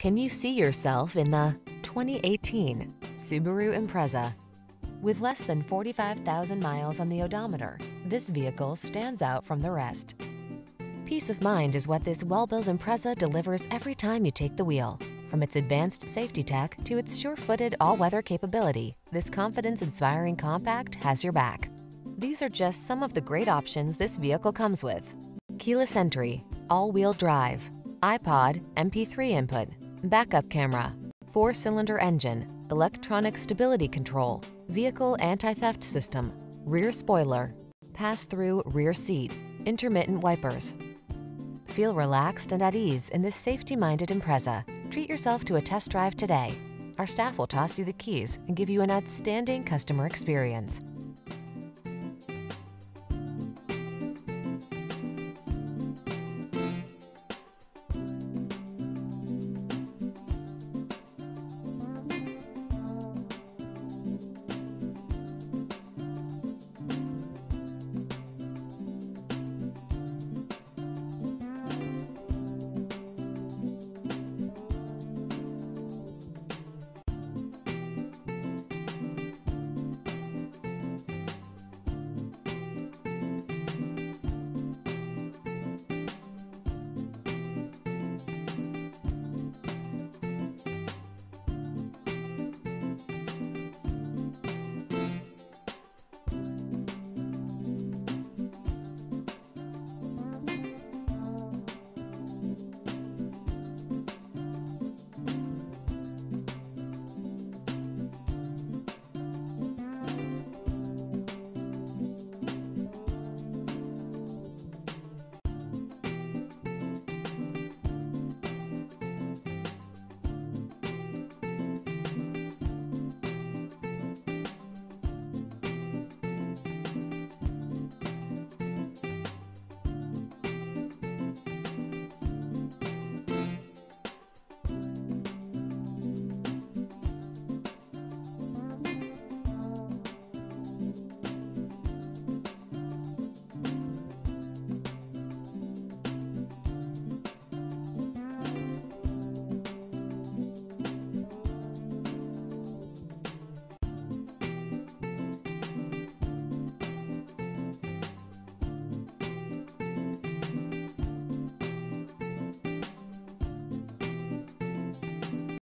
Can you see yourself in the 2018 Subaru Impreza? With less than 45,000 miles on the odometer, this vehicle stands out from the rest. Peace of mind is what this well-built Impreza delivers every time you take the wheel. From its advanced safety tech to its sure-footed all-weather capability, this confidence-inspiring compact has your back. These are just some of the great options this vehicle comes with. Keyless entry, all-wheel drive, iPod, MP3 input, backup camera, four-cylinder engine, electronic stability control, vehicle anti-theft system, rear spoiler, pass-through rear seat, intermittent wipers. Feel relaxed and at ease in this safety-minded Impreza. Treat yourself to a test drive today. Our staff will toss you the keys and give you an outstanding customer experience.